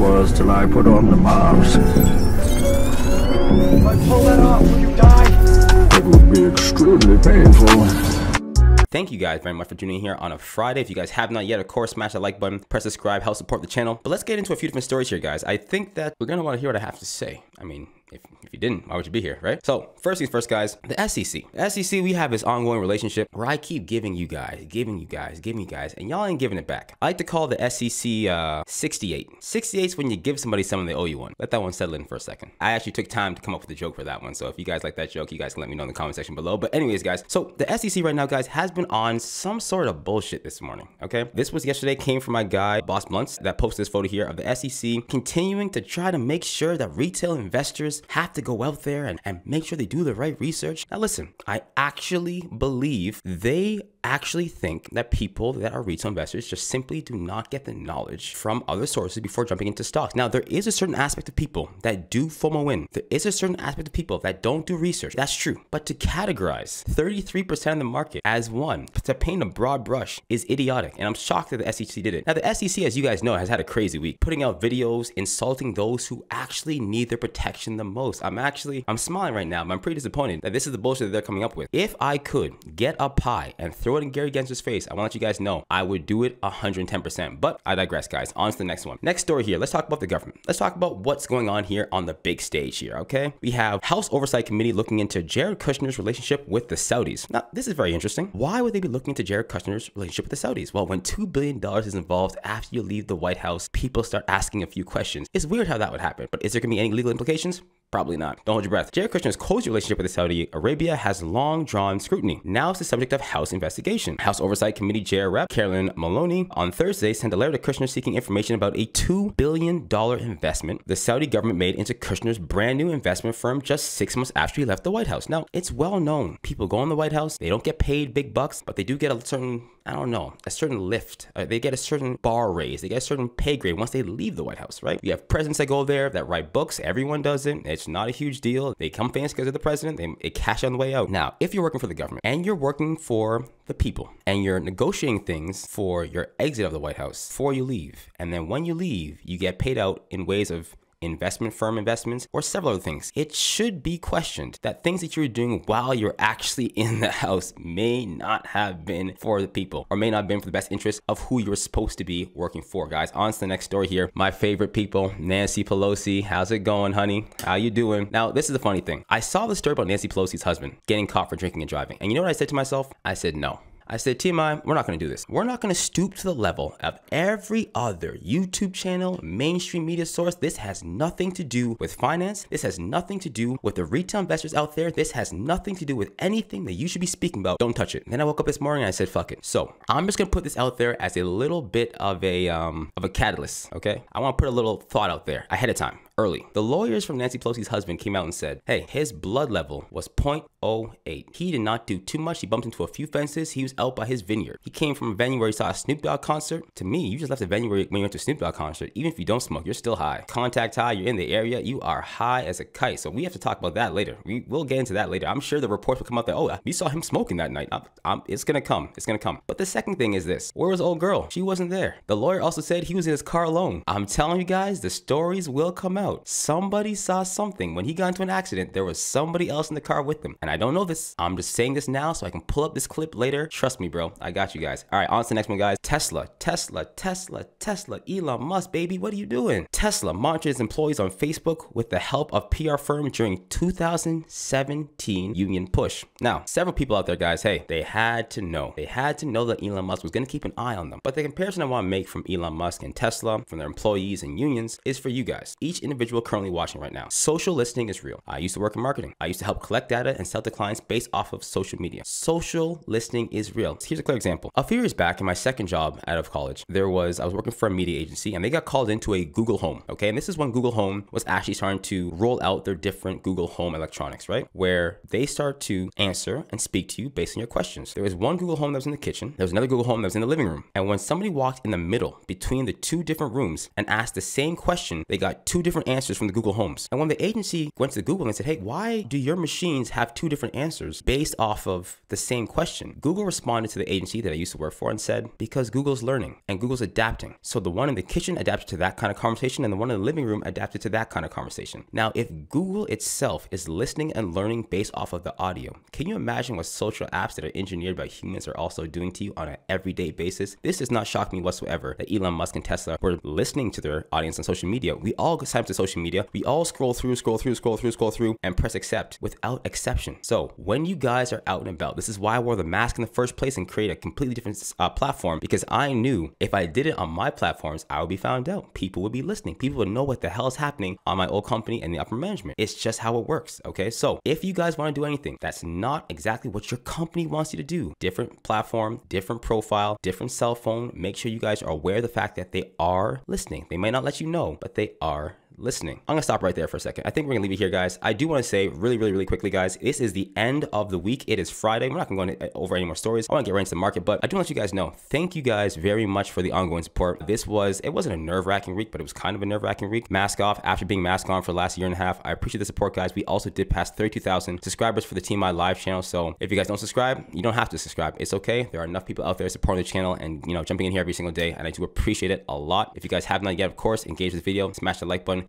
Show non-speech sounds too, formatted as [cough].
was till I put on the bobs. If I pull that off, will you die? It would be extremely painful. Thank you guys very much for tuning in here on a Friday. If you guys have not yet, of course, smash that like button, press subscribe, help support the channel. But let's get into a few different stories here, guys. I think that we're gonna want to hear what I have to say. I mean, if, if you didn't, why would you be here, right? So first things first, guys, the SEC. The SEC, we have this ongoing relationship where I keep giving you guys, giving you guys, giving you guys, and y'all ain't giving it back. I like to call the SEC uh, 68. 68 is when you give somebody something they owe you one. Let that one settle in for a second. I actually took time to come up with a joke for that one. So if you guys like that joke, you guys can let me know in the comment section below. But anyways, guys, so the SEC right now, guys, has been on some sort of bullshit this morning, okay? This was yesterday, came from my guy, Boss Blunts, that posted this photo here of the SEC continuing to try to make sure that retail investors have to go out there and, and make sure they do the right research. Now, listen, I actually believe they actually think that people that are retail investors just simply do not get the knowledge from other sources before jumping into stocks. Now, there is a certain aspect of people that do FOMO in. There is a certain aspect of people that don't do research. That's true. But to categorize 33% of the market as one, to paint a broad brush, is idiotic. And I'm shocked that the SEC did it. Now, the SEC, as you guys know, has had a crazy week, putting out videos insulting those who actually need their protection the most. I'm actually, I'm smiling right now, but I'm pretty disappointed that this is the bullshit that they're coming up with. If I could get a pie and throw it in Gary Gensler's face, I want to let you guys know I would do it 110%. But I digress, guys. On to the next one. Next story here. Let's talk about the government. Let's talk about what's going on here on the big stage here, okay? We have House Oversight Committee looking into Jared Kushner's relationship with the Saudis. Now, this is very interesting. Why would they be looking into Jared Kushner's relationship with the Saudis? Well, when $2 billion is involved after you leave the White House, people start asking a few questions. It's weird how that would happen, but is there going to be any legal implications? Probably not. Don't hold your breath. Jared Kushner's close relationship with Saudi Arabia has long drawn scrutiny. Now it's the subject of House investigation. House Oversight Committee Chair Rep Carolyn Maloney on Thursday sent a letter to Kushner seeking information about a $2 billion investment the Saudi government made into Kushner's brand new investment firm just six months after he left the White House. Now, it's well known. People go in the White House, they don't get paid big bucks, but they do get a certain I don't know, a certain lift. Uh, they get a certain bar raise. They get a certain pay grade once they leave the White House, right? You have presidents that go there that write books. Everyone does it. It's not a huge deal. They come famous because of the president. They, they cash on the way out. Now, if you're working for the government and you're working for the people and you're negotiating things for your exit of the White House before you leave, and then when you leave, you get paid out in ways of investment firm investments, or several other things. It should be questioned that things that you're doing while you're actually [laughs] in the house may not have been for the people or may not have been for the best interest of who you're supposed to be working for, guys. On to the next story here. My favorite people, Nancy Pelosi. How's it going, honey? How you doing? Now, this is the funny thing. I saw the story about Nancy Pelosi's husband getting caught for drinking and driving. And you know what I said to myself? I said, no. I said, TMI, we're not going to do this. We're not going to stoop to the level of every other YouTube channel, mainstream media source. This has nothing to do with finance. This has nothing to do with the retail investors out there. This has nothing to do with anything that you should be speaking about. Don't touch it. then I woke up this morning and I said, fuck it. So I'm just going to put this out there as a little bit of a, um, of a catalyst. Okay. I want to put a little thought out there ahead of time early. The lawyers from Nancy Pelosi's husband came out and said, hey, his blood level was 0.08. He did not do too much. He bumped into a few fences. He was out by his vineyard. He came from a venue where he saw a Snoop Dogg concert. To me, you just left a venue when you went to a Snoop Dogg concert. Even if you don't smoke, you're still high. Contact high, you're in the area, you are high as a kite. So we have to talk about that later. We will get into that later. I'm sure the reports will come out that, oh, we saw him smoking that night. I'm, I'm, it's gonna come. It's gonna come. But the second thing is this. Where was old girl? She wasn't there. The lawyer also said he was in his car alone. I'm telling you guys, the stories will come out. Somebody saw something. When he got into an accident, there was somebody else in the car with him. And I don't know this. I'm just saying this now so I can pull up this clip later. Trust me, bro. I got you guys. All right, on to the next one, guys. Tesla, Tesla, Tesla, Tesla, Elon Musk, baby. What are you doing? Tesla monitored employees on Facebook with the help of PR firm during 2017 union push. Now, several people out there, guys, hey, they had to know. They had to know that Elon Musk was going to keep an eye on them. But the comparison I want to make from Elon Musk and Tesla, from their employees and unions, is for you guys. Each individual currently watching right now. Social listening is real. I used to work in marketing. I used to help collect data and sell to clients based off of social media. Social listening is real. Here's a clear example. A few years back in my second job out of college, there was, I was working for a media agency and they got called into a Google Home. Okay. And this is when Google Home was actually starting to roll out their different Google Home electronics, right? Where they start to answer and speak to you based on your questions. There was one Google Home that was in the kitchen. There was another Google Home that was in the living room. And when somebody walked in the middle between the two different rooms and asked the same question, they got two different different answers from the Google Homes. And when the agency went to Google and said, hey, why do your machines have two different answers based off of the same question? Google responded to the agency that I used to work for and said, because Google's learning and Google's adapting. So the one in the kitchen adapted to that kind of conversation and the one in the living room adapted to that kind of conversation. Now, if Google itself is listening and learning based off of the audio, can you imagine what social apps that are engineered by humans are also doing to you on an everyday basis? This does not shock me whatsoever that Elon Musk and Tesla were listening to their audience on social media. We all up to social media. We all scroll through, scroll through, scroll through, scroll through, and press accept without exception. So when you guys are out and about, this is why I wore the mask in the first place and create a completely different uh, platform because I knew if I did it on my platforms, I would be found out. People would be listening. People would know what the hell is happening on my old company and the upper management. It's just how it works. Okay. So if you guys want to do anything that's not exactly what your company wants you to do, different platform, different profile, different cell phone, make sure you guys are aware of the fact that they are listening. They might not let you know, but they are listening. I'm gonna stop right there for a second. I think we're gonna leave it here, guys. I do want to say really, really, really quickly, guys. This is the end of the week. It is Friday. We're not gonna go over any more stories. I want to get right into the market, but I do want you guys know. Thank you guys very much for the ongoing support. This was it wasn't a nerve-wracking week, but it was kind of a nerve-wracking week. Mask off after being mask on for the last year and a half. I appreciate the support, guys. We also did pass 32,000 subscribers for the TMI Live channel. So if you guys don't subscribe, you don't have to subscribe. It's okay. There are enough people out there supporting the channel and you know jumping in here every single day, and I do appreciate it a lot. If you guys have not yet, of course, engage with the video, smash the like button.